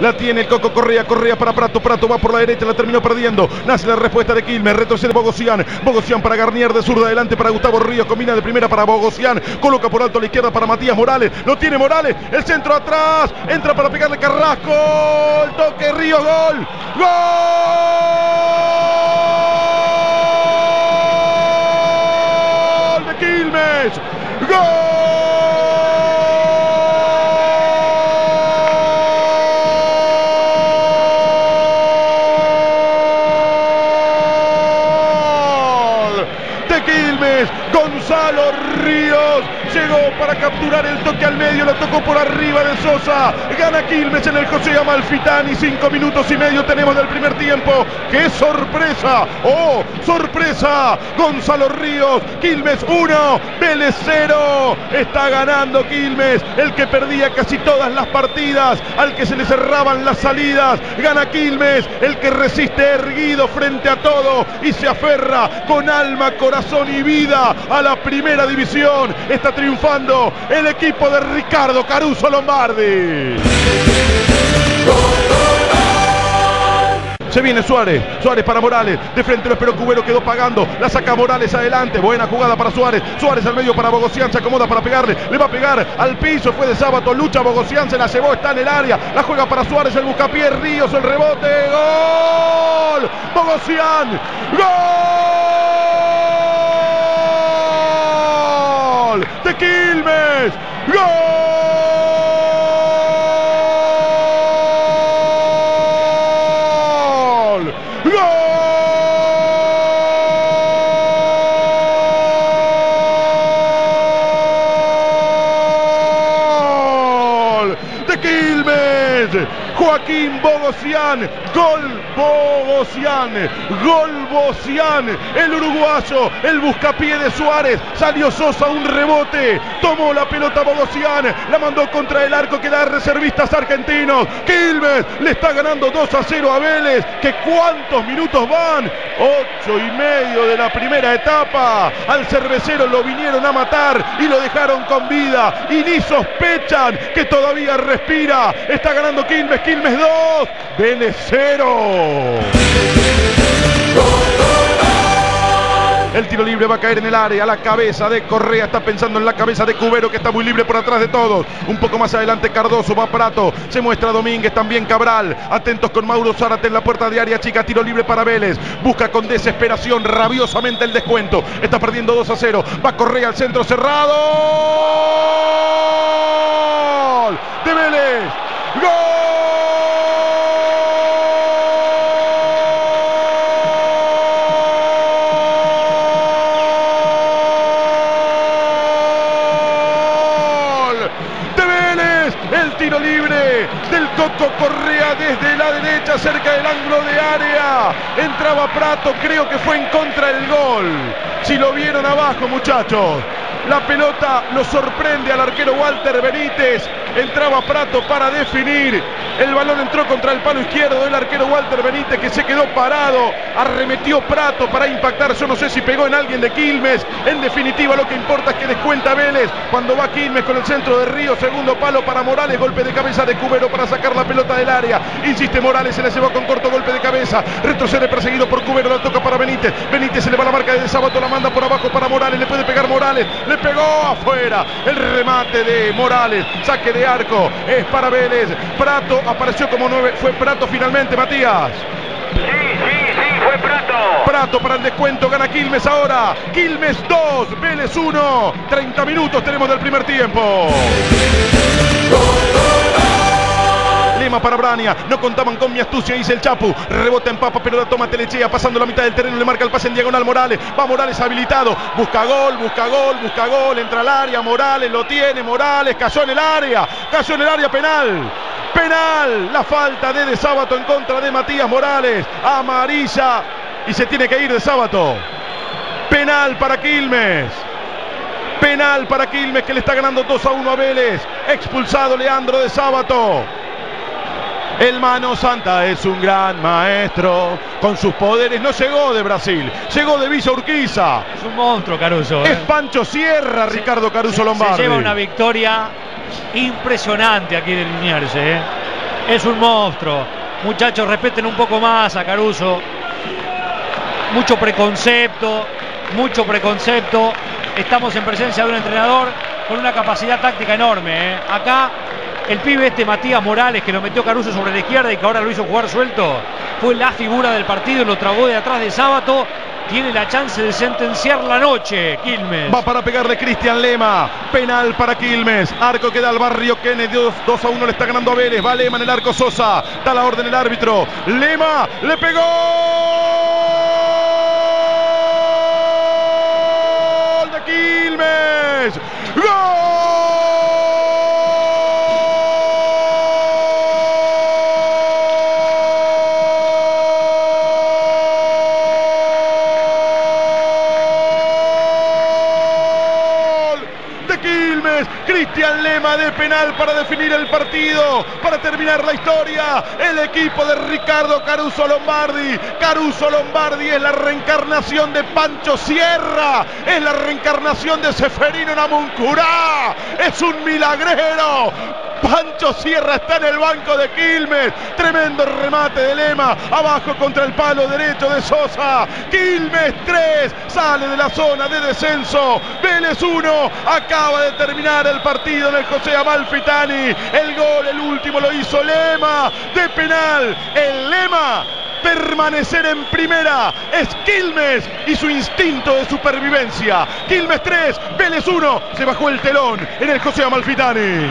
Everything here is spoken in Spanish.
La tiene el Coco Correa. Correa para Prato. Prato va por la derecha. La terminó perdiendo. Nace la respuesta de Quilmes. Retrocede Bogosian. Bogosian para Garnier de zurda adelante para Gustavo Ríos. Combina de primera para Bogosian. Coloca por alto a la izquierda para Matías Morales. Lo tiene Morales. El centro atrás. Entra para pegarle Carrasco. El toque Ríos. Gol. Gol de Quilmes. Gol de Quilmes. Gonzalo Ríos llegó para capturar el toque al medio, lo tocó por arriba de Sosa. Gana Quilmes en el José Amalfitani. Cinco minutos y medio tenemos del primer tiempo. ¡Qué sorpresa! ¡Oh, sorpresa! Gonzalo Ríos, Quilmes 1, Vélez 0. Está ganando Quilmes, el que perdía casi todas las partidas, al que se le cerraban las salidas. Gana Quilmes, el que resiste erguido frente a todo y se aferra con alma, corazón y vida a la primera división. Está triunfando el equipo de Ricardo Caruso Lombardi. Se viene Suárez, Suárez para Morales, de frente lo esperó Cubero, quedó pagando, la saca Morales adelante, buena jugada para Suárez, Suárez al medio para Bogosian, se acomoda para pegarle, le va a pegar al piso, fue de sábado, lucha Bogosian, se la llevó, está en el área, la juega para Suárez, el buscapié, Ríos, el rebote, gol, Bogosian, gol de Quilmes, gol, Quilmes, Joaquín Bogosian, gol Bogosian, gol Bogosian, el uruguayo, el buscapié de Suárez, salió Sosa un rebote, tomó la pelota Bogosian, la mandó contra el arco. Que da reservistas argentinos, Quilmes le está ganando 2 a 0 a Vélez, que cuántos minutos van, ocho y medio de la primera etapa, al cervecero lo vinieron a matar y lo dejaron con vida. Y ni sospechan que todavía respira, está ganando Quilmes, Quilmes 2, Vélez 0. El tiro libre va a caer en el área, a la cabeza de Correa, está pensando en la cabeza de Cubero que está muy libre por atrás de todos. Un poco más adelante Cardoso, va Prato, se muestra Domínguez, también Cabral. Atentos con Mauro Zárate en la puerta de área chica, tiro libre para Vélez. Busca con desesperación, rabiosamente el descuento. Está perdiendo 2 a 0. Va Correa al centro cerrado Vélez. ¡Gol! De Vélez, el tiro libre del Coco Correa desde la derecha, cerca del ángulo de área. Entraba Prato, creo que fue en contra el gol. Si lo vieron abajo, muchachos. La pelota lo sorprende al arquero Walter Benítez. Entraba Prato para definir. El balón entró contra el palo izquierdo del arquero Walter Benítez que se quedó parado. Arremetió Prato para impactar. Yo no sé si pegó en alguien de Quilmes. En definitiva, lo que importa es que descuenta Vélez. Cuando va Quilmes con el centro de Río. Segundo palo para Morales. Golpe de cabeza de Cubero para sacar la pelota del área. Insiste Morales. Se la llevó con corto golpe de cabeza. Retrocede perseguido por Cubero. La toca para Benítez. Benítez se le va la marca de sábado. La manda por abajo para Morales. Le puede pegar Morales. Le pegó afuera. El remate de Morales. Saque de arco. Es para Vélez. Prato apareció como nueve. Fue Prato finalmente, Matías. Sí, sí, sí, fue Prato. Prato para el descuento. Gana Quilmes ahora. Quilmes 2. Vélez 1. 30 minutos tenemos del primer tiempo. Para Brania, no contaban con mi astucia, dice el Chapu. Rebota en papa, pero la toma Telechea, pasando la mitad del terreno, le marca el pase en diagonal Morales. Va Morales habilitado, busca gol, busca gol, busca gol, entra al área, Morales lo tiene, Morales cayó en el área, cayó en el área penal. Penal, la falta de De Sábato en contra de Matías Morales. Amarilla y se tiene que ir de Sábato. Penal para Quilmes. Penal para Quilmes que le está ganando 2 a 1 a Vélez. Expulsado Leandro de Sábato. El Mano Santa es un gran maestro. Con sus poderes no llegó de Brasil, llegó de Villa Urquiza. Es un monstruo Caruso. Es ¿eh? Pancho Sierra, Ricardo Caruso Se Lombardi. lleva una victoria impresionante aquí del Liniers. ¿eh? Es un monstruo. Muchachos, respeten un poco más a Caruso. Mucho preconcepto, mucho preconcepto. Estamos en presencia de un entrenador con una capacidad táctica enorme. ¿eh? Acá el pibe este Matías Morales que lo metió Caruso sobre la izquierda y que ahora lo hizo jugar suelto, fue la figura del partido, lo trabó de atrás de Sábato. Tiene la chance de sentenciar la noche, Quilmes. Va para pegarle Cristian Lema. Penal para Quilmes. Arco que da al barrio Kennedy. 2, a 1 le está ganando a Vélez. Va Lema en el arco Sosa. Da la orden el árbitro. Lema le pegó. Cristian Lema de penal para definir el partido, para terminar la historia. El equipo de Ricardo Caruso Lombardi. Caruso Lombardi es la reencarnación de Pancho Sierra, es la reencarnación de Seferino Namuncurá. Es un milagrero. Pancho Sierra está en el banco de Quilmes. Tremendo remate de Lema. Abajo contra el palo derecho de Sosa. Quilmes 3. Sale de la zona de descenso. Vélez 1. Acaba de terminar el partido en el José Amalfitani. El gol, el último lo hizo Lema. De penal. El Lema permanecer en primera es Quilmes y su instinto de supervivencia. Quilmes 3, Vélez 1, se bajó el telón en el José Amalfitani.